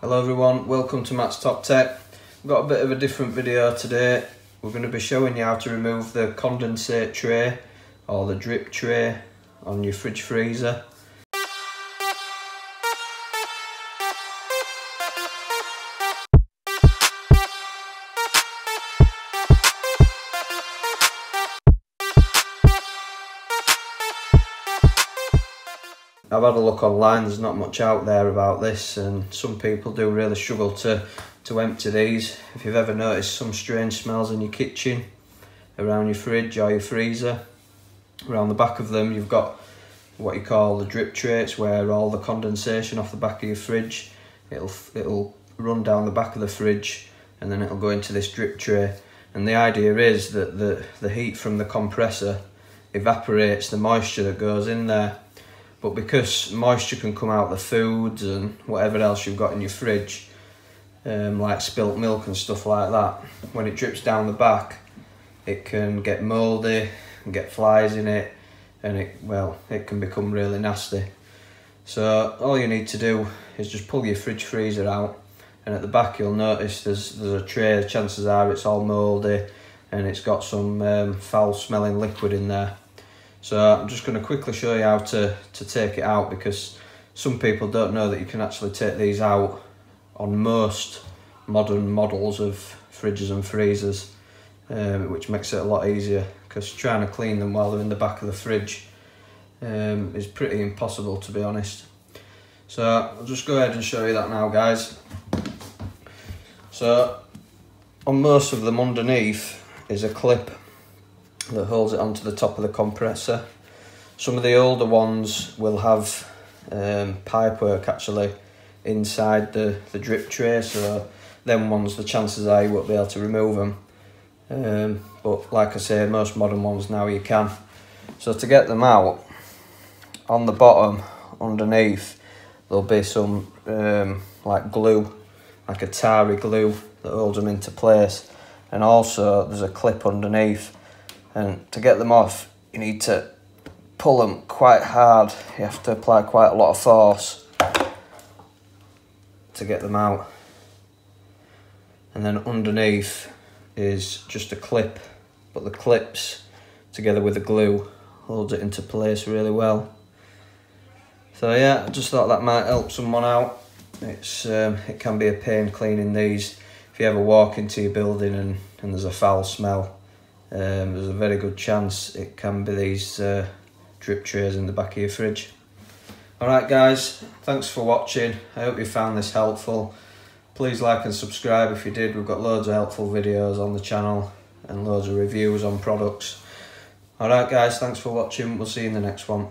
Hello everyone, welcome to Matt's Top Tech. We've got a bit of a different video today. We're going to be showing you how to remove the condensate tray or the drip tray on your fridge freezer. I've had a look online, there's not much out there about this and some people do really struggle to, to empty these. If you've ever noticed some strange smells in your kitchen, around your fridge or your freezer, around the back of them you've got what you call the drip trays where all the condensation off the back of your fridge, it'll, it'll run down the back of the fridge and then it'll go into this drip tray. And the idea is that the, the heat from the compressor evaporates the moisture that goes in there but because moisture can come out of the foods and whatever else you've got in your fridge um, like spilt milk and stuff like that when it drips down the back it can get mouldy and get flies in it and it well it can become really nasty. So all you need to do is just pull your fridge freezer out and at the back you'll notice there's there's a tray chances are it's all mouldy and it's got some um, foul smelling liquid in there so I'm just going to quickly show you how to, to take it out because some people don't know that you can actually take these out on most modern models of fridges and freezers um, which makes it a lot easier because trying to clean them while they're in the back of the fridge um, is pretty impossible to be honest. So I'll just go ahead and show you that now guys. So on most of them underneath is a clip that holds it onto the top of the compressor. Some of the older ones will have um, pipework actually inside the, the drip tray, so them ones, the chances are you won't be able to remove them. Um, but like I say, most modern ones now you can. So to get them out, on the bottom, underneath, there'll be some um, like glue, like a tarry glue that holds them into place. And also there's a clip underneath and to get them off you need to pull them quite hard. You have to apply quite a lot of force to get them out. And then underneath is just a clip but the clips together with the glue holds it into place really well. So yeah I just thought that might help someone out. It's um, it can be a pain cleaning these if you ever walk into your building and, and there's a foul smell um, there's a very good chance it can be these uh, drip trays in the back of your fridge. Alright guys, thanks for watching. I hope you found this helpful. Please like and subscribe if you did. We've got loads of helpful videos on the channel and loads of reviews on products. Alright guys, thanks for watching. We'll see you in the next one.